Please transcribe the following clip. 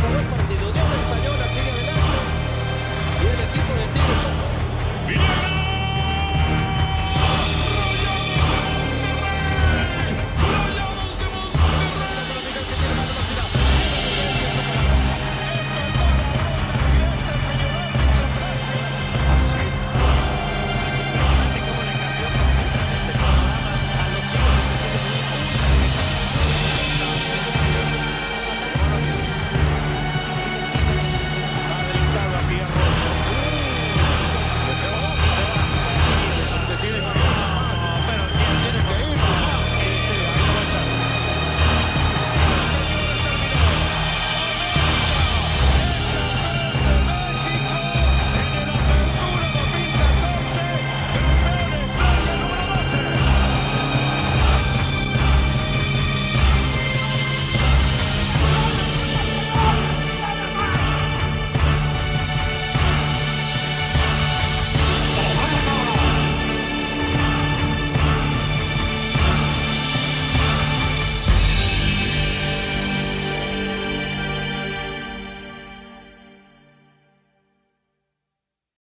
correcto.